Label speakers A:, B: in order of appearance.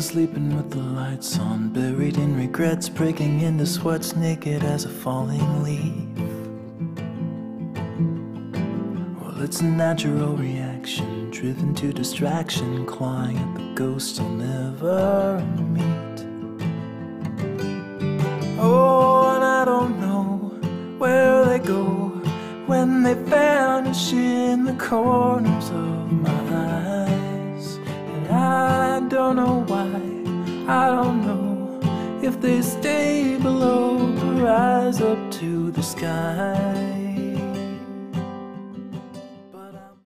A: sleeping with the lights on, buried in regrets, breaking into sweats, naked as a falling leaf. Well, it's a natural reaction, driven to distraction, clawing at the ghosts I'll never meet. Oh, and I don't know where they go when they vanish in the corners of my eyes. I don't know if they stay below or rise up to the sky.